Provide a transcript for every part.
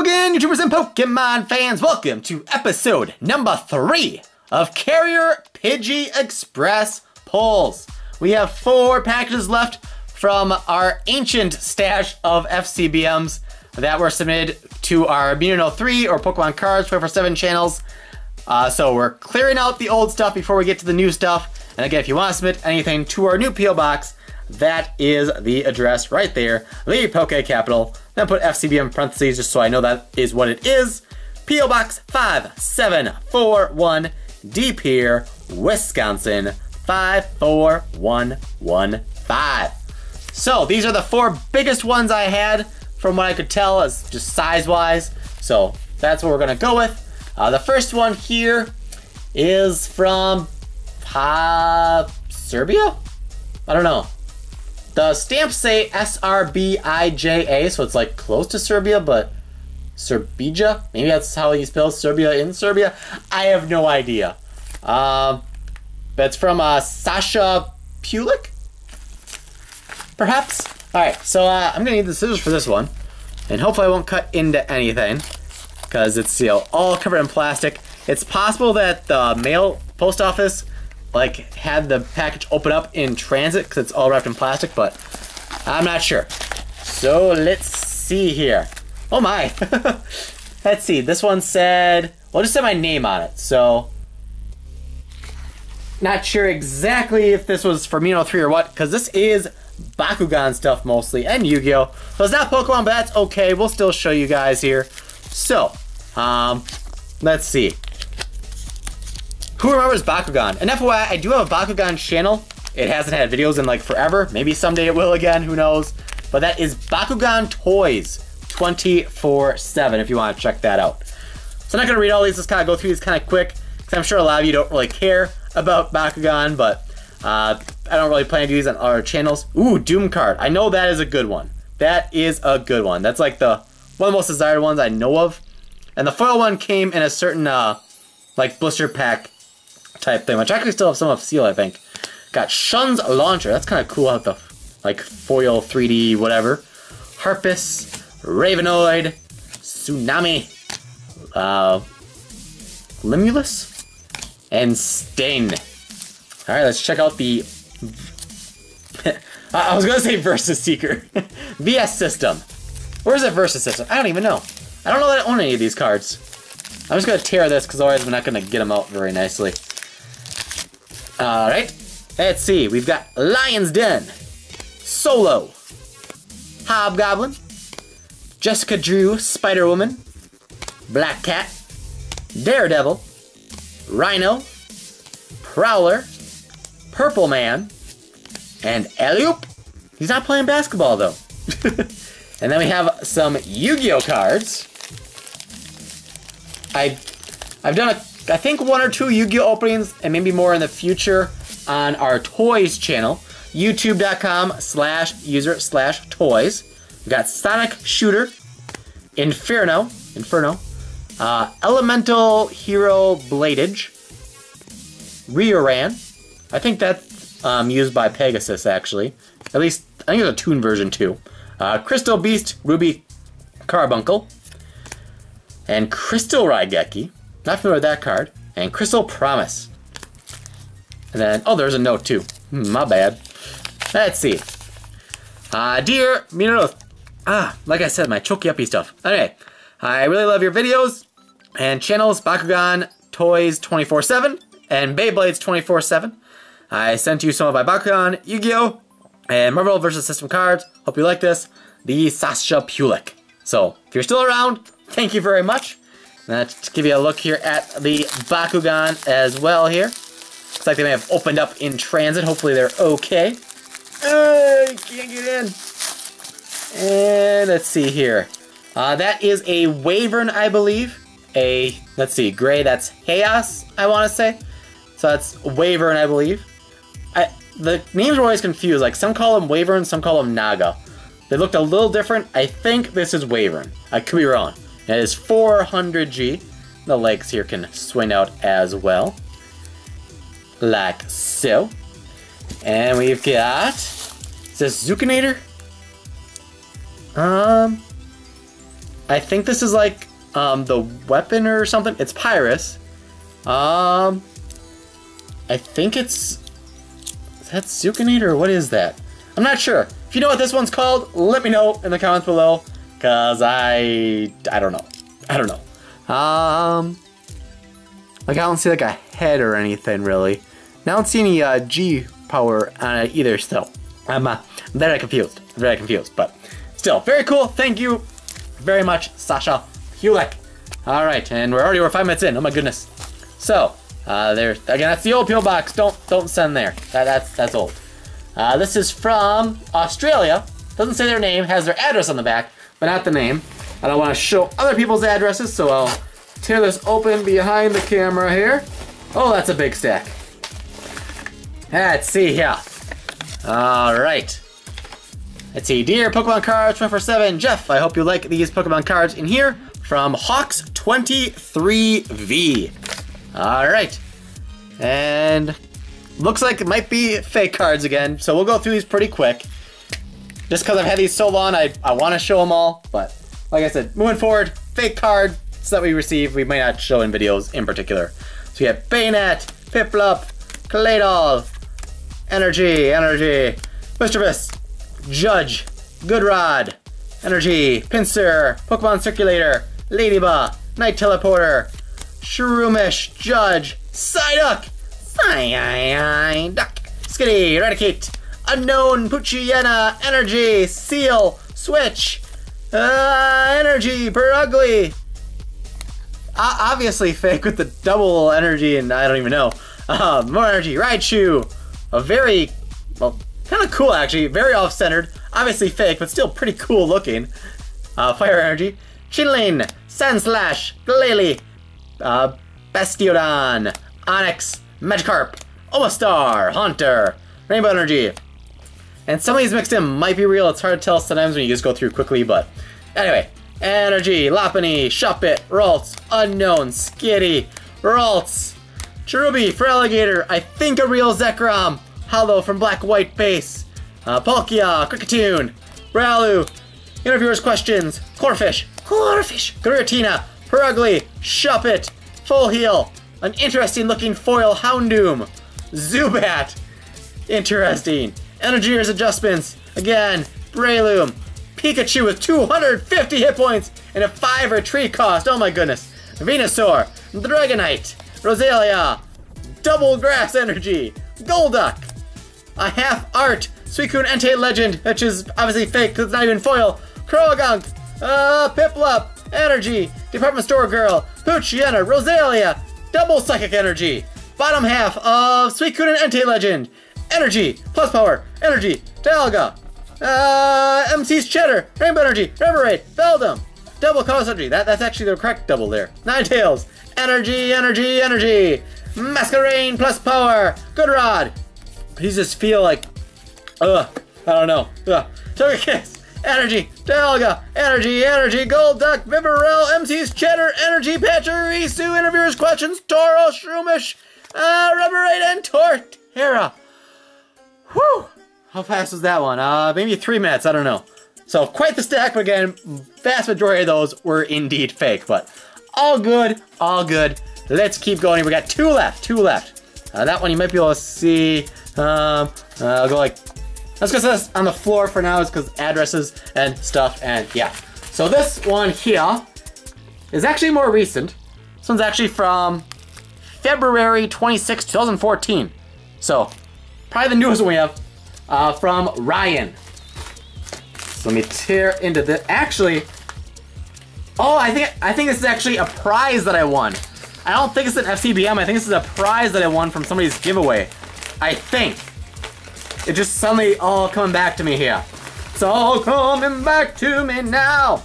Again, YouTubers and Pokemon fans. Welcome to episode number three of Carrier Pidgey Express Pulls. We have four packages left from our ancient stash of FCBMs that were submitted to our Muno 3 or Pokemon Cards 24-7 channels. Uh, so we're clearing out the old stuff before we get to the new stuff. And again, if you want to submit anything to our new PO box, that is the address right there. the Poke Capital, then put FCBM in parentheses just so I know that is what it is. PO Box 5741, De Pere, Wisconsin 54115. So these are the four biggest ones I had from what I could tell as just size wise. So that's what we're gonna go with. Uh, the first one here is from uh, Serbia? I don't know. The stamps say S-R-B-I-J-A, so it's like close to Serbia, but Serbija? Maybe that's how you spell Serbia in Serbia? I have no idea. Um, that's from uh, Sasha Pulik? Perhaps? Alright, so uh, I'm gonna need the scissors for this one. And hopefully I won't cut into anything. Because it's, you know, all covered in plastic. It's possible that the mail post office like had the package open up in transit because it's all wrapped in plastic, but I'm not sure. So let's see here. Oh my. let's see. This one said, well, just said my name on it. So not sure exactly if this was for Muno 3 or what, because this is Bakugan stuff mostly, and Yu-Gi-Oh! So it's not Pokemon, but that's okay. We'll still show you guys here. So, um, let's see. Who remembers Bakugan? And FYI, I do have a Bakugan channel. It hasn't had videos in like forever. Maybe someday it will again, who knows. But that is Bakugan Toys 24-7 if you want to check that out. So I'm not going to read all these, just kind of go through these kind of quick. Because I'm sure a lot of you don't really care about Bakugan, but uh, I don't really plan to use on our channels. Ooh, Doom card. I know that is a good one. That is a good one. That's like the one of the most desired ones I know of. And the foil one came in a certain uh, like blister pack type thing, which I actually still have some of Seal, I think. Got Shun's Launcher. That's kind of cool. out the like foil 3D whatever. Harpus, Ravenoid, Tsunami, uh, Limulus, and Stain. All right, let's check out the. I was gonna say Versus Seeker, VS System. Where's the Versus System? I don't even know. I don't know that I own any of these cards. I'm just gonna tear this because otherwise I'm not gonna get them out very nicely. Alright, let's see. We've got Lion's Den, Solo, Hobgoblin, Jessica Drew, Spider Woman, Black Cat, Daredevil, Rhino, Prowler, Purple Man, and Eliup. He's not playing basketball though. and then we have some Yu-Gi-Oh cards. I, I've done a I think one or two Yu-Gi-Oh openings and maybe more in the future on our toys channel. YouTube.com slash user slash toys. We got Sonic Shooter, Inferno, Inferno, uh, Elemental Hero Bladedge, Rioran. I think that's um, used by Pegasus actually. At least I think there's a Toon version too. Uh, Crystal Beast, Ruby Carbuncle, and Crystal Raigeki. Not familiar with that card. And Crystal Promise. And then, oh, there's a note too. Hmm, my bad. Let's see. Uh, dear Mino, ah, like I said, my choky uppy stuff. Okay, I really love your videos and channels, Bakugan Toys 24-7 and Beyblades 24-7. I sent you some of my Bakugan, Yu-Gi-Oh! and Marvel vs. System cards. Hope you like this. The Sasha Pulik. So, if you're still around, thank you very much. Let's give you a look here at the Bakugan as well here. Looks like they may have opened up in transit. Hopefully they're okay. Uh, can't get in. And let's see here. Uh, that is a Wyvern, I believe. A, let's see, gray, that's Chaos, I want to say. So that's Wyvern, I believe. I, the names are always confused. Like, some call them Wyvern, some call them Naga. They looked a little different. I think this is Wyvern. I could be wrong. It is 400G. The legs here can swing out as well. Like so. And we've got... Is this Zucchinator? Um... I think this is like um, the weapon or something. It's Pyrus. Um, I think it's is that Zucanator or what is that? I'm not sure. If you know what this one's called, let me know in the comments below, cause I I don't know. I don't know. Um, like I don't see like a head or anything really. Now I don't see any uh, G power on it either. Still, I'm uh, very confused. very confused, but still very cool. Thank you very much, Sasha Hulek. All right, and we're already we're five minutes in. Oh my goodness. So uh, there again. That's the old PO box. Don't don't send there. That, that's that's old. Uh, this is from Australia. Doesn't say their name. Has their address on the back, but not the name. I don't want to show other people's addresses, so I'll tear this open behind the camera here. Oh, that's a big stack. Let's see here. All right. Let's see. Dear Pokemon Cards 24-7, Jeff, I hope you like these Pokemon cards in here from Hawks23V. All right. And looks like it might be fake cards again, so we'll go through these pretty quick. Just because I've had these so long, I, I want to show them all, but like I said, moving forward, fake cards that we receive, we might not show in videos in particular. So we have Bayonet, Piplup, Claydol, Energy, Energy, Mischievous, Judge, Goodrod, Energy, Pinsir, Pokemon Circulator, Ladybug, Night Teleporter, Shroomish, Judge, Psyduck, Psyduck, Skitty, Eradicate, Unknown, Poochyena, Energy, Seal, Switch, uh, Energy, Ugly. Uh, obviously fake with the double energy and I don't even know. Uh, more energy, Raichu, a very, well, kind of cool actually, very off-centered, obviously fake, but still pretty cool looking. Uh, fire energy, Chinlane, Sandslash, Glalie, uh, Bastiodon, Onix, Magikarp, Omastar, Haunter, Rainbow Energy. And some of these mixed in might be real, it's hard to tell sometimes when you just go through quickly, but anyway. Energy, Lopunny, Shuppet, Ralts, Unknown, Skitty, Ralts, Cherubi, Feraligatr, I think a real Zekrom, Hollow from Black White Base, uh, Palkia, Kricketune, Ralu, Interviewers Questions, Corphish, Corphish, Giratina, Purugly, Shuppet, Full Heal, an interesting looking foil Houndoom, Zubat, interesting, Energears Adjustments, again, Breloom, Pikachu with 250 hit points and a 5 retreat cost, oh my goodness, Venusaur, Dragonite, Roselia, Double Grass Energy, Golduck, a half art Suicune Entei Legend, which is obviously fake because it's not even foil, Croagunk, uh, Piplup, Energy, Department Store Girl, Poochyena, Roselia, Double Psychic Energy, bottom half of Suicune Entei Legend, Energy, Plus Power, Energy, Dialga, uh, MC's Cheddar, Rainbow Energy, Reverberate, Beldum, Double Cause Energy, that, that's actually the correct double there, Ninetales, Energy, Energy, Energy, Masquerain Plus Power, Good Rod, these just feel like, ugh, I don't know, ugh, Togekiss, Energy, Dialga, Energy, Energy, Golduck, Vivarel, MC's Cheddar, Energy, Patcher, Isu, Interviewers Questions, Toro, Shroomish, uh, Rubberite, and Torterra. Whew! How fast was that one? Uh, maybe three minutes, I don't know. So quite the stack, but again, vast majority of those were indeed fake, but all good, all good. Let's keep going. We got two left, two left. Uh, that one you might be able to see. Um, uh, I'll go like, let's go this on the floor for now, is because addresses and stuff, and yeah. So this one here is actually more recent. This one's actually from February 26, 2014. So, probably the newest one we have uh, from Ryan. So let me tear into this. Actually, oh, I think I think this is actually a prize that I won. I don't think it's an FCBM. I think this is a prize that I won from somebody's giveaway. I think. It just suddenly all coming back to me here. It's all coming back to me now.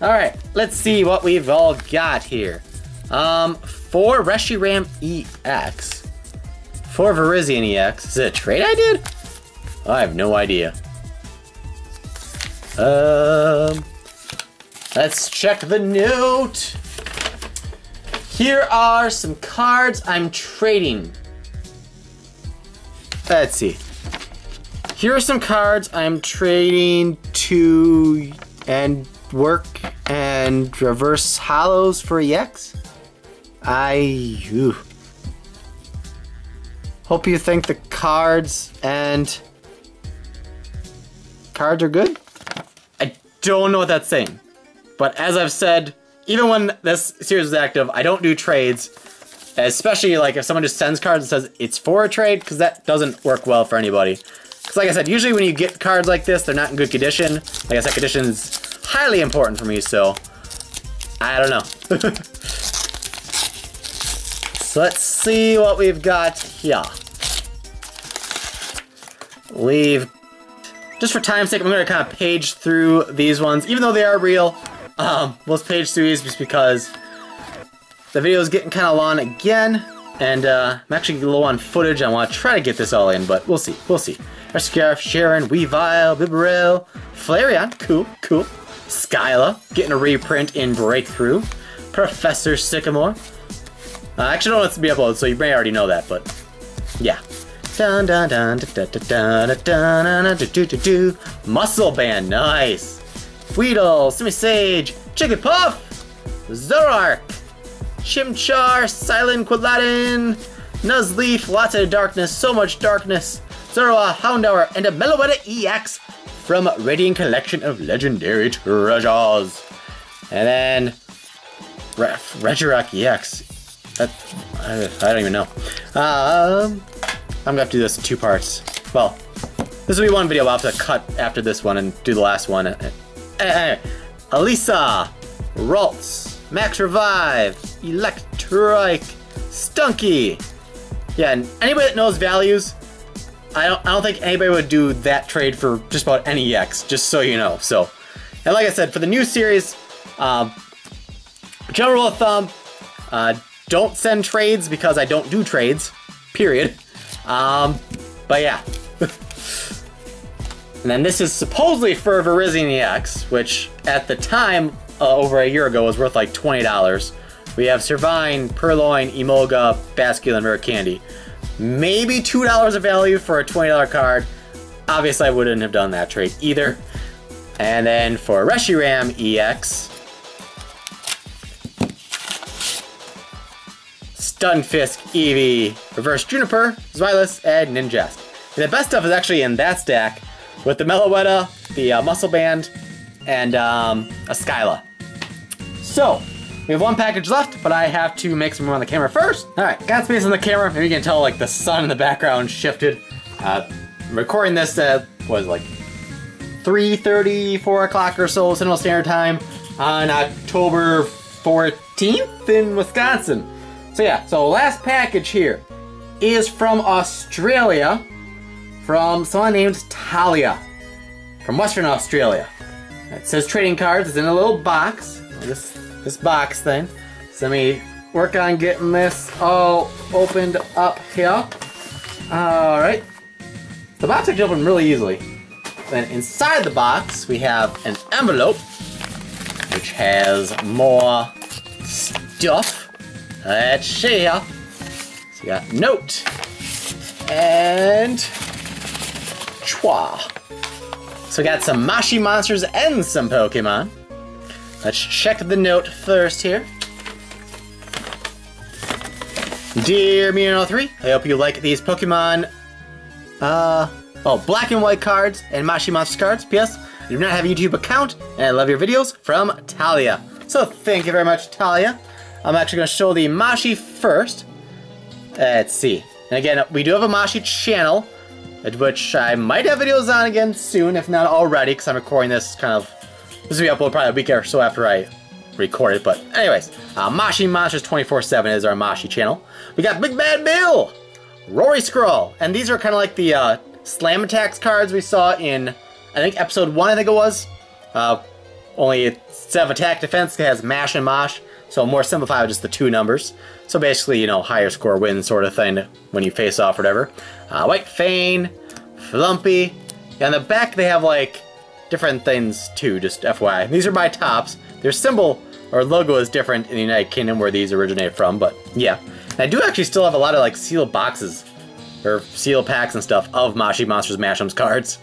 All right, let's see what we've all got here. Um, for Reshiram EX, for Virizion EX. Is it a trade I did? I have no idea. Um, let's check the note. Here are some cards I'm trading. Let's see. Here are some cards I'm trading to and work And reverse hollows for EX. I ooh. Hope you think the cards and cards are good. I don't know what that's saying. But as I've said, even when this series is active, I don't do trades. Especially like if someone just sends cards and says it's for a trade, because that doesn't work well for anybody. Because like I said, usually when you get cards like this, they're not in good condition. Like I said, condition is highly important for me, so I don't know. let's see what we've got here. We've, just for time's sake, I'm going to kind of page through these ones, even though they are real. Um, let's page through these just because the video is getting kind of long again, and uh, I'm actually low on footage. I want to try to get this all in, but we'll see. We'll see. Scarf, Sharon, Weavile, Bibarel, Flareon, cool, cool. Skyla, getting a reprint in Breakthrough. Professor Sycamore. Uh, I actually don't want to be uploaded, so you may already know that, but yeah. Muscle Band, nice. Weedle, Simisage, Jigglypuff, Zoroark, Chimchar, Silent Quilladin, Nuzleaf, lots of darkness, so much darkness, Zoroark, Houndour, and a Meloetta EX from Radiant Collection of Legendary Treasures. And then Re Regirock EX. That, I, I, don't even know. Um, I'm gonna have to do this in two parts. Well, this will be one video I'll have to cut after this one and do the last one. Hey, Elesa, Ralts, Max Revive, Electrike, Stunky. Yeah, and anybody that knows values, I don't, I don't think anybody would do that trade for just about any EX, just so you know. So, and like I said, for the new series, um, general rule of thumb, uh, don't send trades because I don't do trades, period. Um, but yeah. And then this is supposedly for Virizion EX, which at the time, uh, over a year ago, was worth like $20. We have Servine, Purrloin, Emolga, Basculin, and Rare Candy. Maybe $2 of value for a $20 card. Obviously, I wouldn't have done that trade either. And then for Reshiram EX, Stunfisk, Eevee, Reverse Juniper, Zweilous, and Ninjask. And the best stuff is actually in that stack, with the Meloetta, the uh, Muscle Band, and um, a Skyla. So, we have one package left, but I have to make some room on the camera first. All right, got space on the camera. Maybe you can tell like the sun in the background shifted. Uh, recording this at, was like 3.30, 4 o'clock or so Central Standard Time on October 14th in Wisconsin. So yeah, so last package here is from Australia from someone named Talia from Western Australia. It says trading cards. It's in a little box. This this box thing. So let me work on getting this all opened up here. All right. The box actually opened really easily. Then inside the box we have an envelope which has more stuff. Let's see. So you got note and Chua. So we got some Moshi Monsters and some Pokemon. Let's check the note first here. Dear Miano3, I hope you like these Pokemon, uh, oh, black and white cards and Moshi Monsters cards. P.S. I do not have a YouTube account, and I love your videos from Talia. So thank you very much, Talia. I'm actually going to show the Moshi first. Let's see. And again, we do have a Moshi channel, which I might have videos on again soon, if not already, because I'm recording this kind of, this will be uploaded probably a week or so after I record it, but anyways, uh, Moshi Monsters 24-7 is our Moshi channel. We got Big Bad Bill, Roary Scrawl, and these are kind of like the uh, Slam Attacks cards we saw in, I think episode 1 I think it was. Uh, only instead of attack defense, it has Mash and Mosh, so more simplified just the two numbers. So basically, you know, higher score wins sort of thing when you face off or whatever. Uh, White Fane, Flumpy. On the back they have like different things too, just FYI. These are my tops. Their symbol or logo is different in the United Kingdom where these originate from, but yeah. And I do actually still have a lot of like sealed boxes or sealed packs and stuff of Moshi Monsters Mash'ems cards.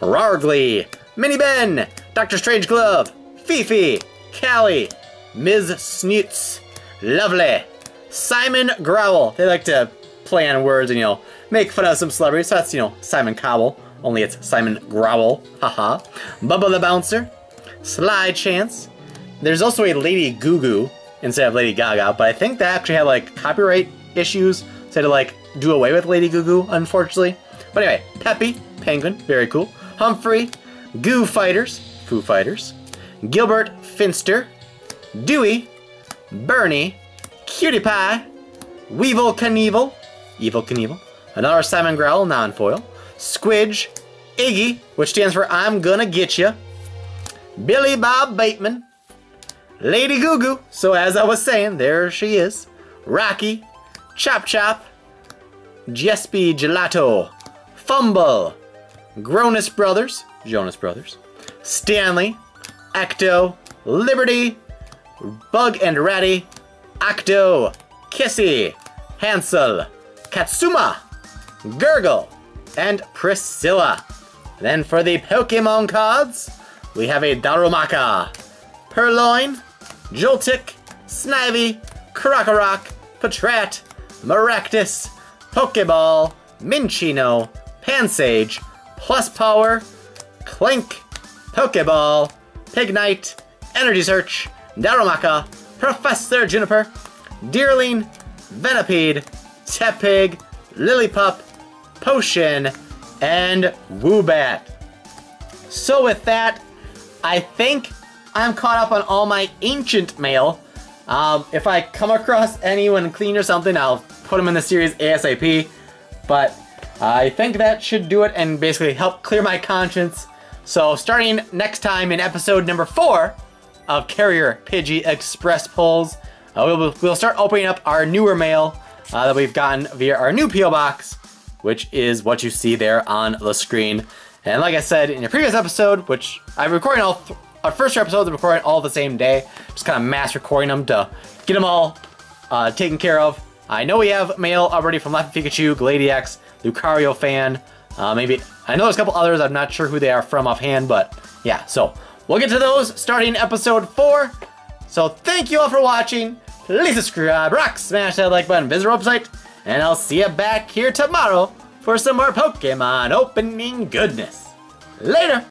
Rargly, Mini Ben, Doctor Strange Glove, Fifi, Callie, Ms. Snoots, Lovely, Simon Growl. They like to play on words and, you know, make fun of some celebrities. So that's, you know, Simon Cowell, only it's Simon Growl. Haha. Bubba the Bouncer, Sly Chance. There's also a Lady Goo Goo instead of Lady Gaga, but I think that actually had like copyright issues, so to like do away with Lady Goo Goo, unfortunately. But anyway, Peppy, Penguin, very cool. Humphrey, Goo Fighters, Foo Fighters. Gilbert Finster, Dewey, Bernie, Cutie Pie, Weevil Knievel, Evel Knievel, another Simon Growl non-foil, Squidge, Iggy, which stands for I'm Gonna Get Ya, Billy Bob Baitman, Lady Goo Goo, so as I was saying, there she is, Rocky, Chop Chop, Jespy Gelato, Fumble, Gronus Brothers, Jonas Brothers, Stanley, Ecto, Liberty, Bug and Ratty, Octo, Kissy, Hansel, Katsuma, Gurgle, and Priscilla. Then for the Pokemon cards, we have a Darumaka, Purrloin, Joltik, Snivy, Krokorok, Patrat, Maractus, Pokeball, Minccino, Pansage, Plus Power, Klink, Pokeball, Pignite, Energy Search, Darumaka, Professor Juniper, Deerling, Venipede, Tepig, Lillipup, Potion, and Woobat. So with that, I think I'm caught up on all my ancient mail. Um, if I come across anyone clean or something, I'll put them in the series ASAP. But I think that should do it and basically help clear my conscience. So starting next time in episode number four of Carrier Pidgey Express Pulls, uh, we'll, we'll start opening up our newer mail uh, that we've gotten via our new P.O. Box, which is what you see there on the screen. And like I said in a previous episode, which I'm recording all, our first episodes, I'm recording all the same day, just kind of mass recording them to get them all uh, taken care of. I know we have mail already from Laffy Pikachu, Gladiax, Lucario fan, uh, maybe, I know there's a couple others, I'm not sure who they are from offhand, but yeah, so we'll get to those starting episode 4. So thank you all for watching, please subscribe, rock, smash that like button, visit our website, and I'll see you back here tomorrow for some more Pokemon opening goodness. Later!